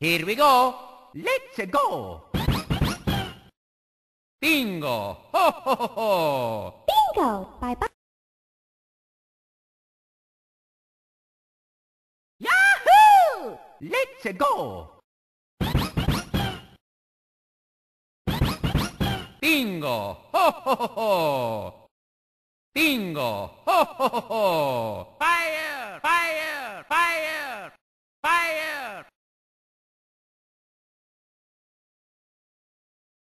Here we go. Let's go. Bingo. Ho, ho, ho, ho. Bingo! Bye bye. Yahoo! Let's go. Bingo. Ho, ho, ho, ho. Bingo. Ho, ho, ho, ho.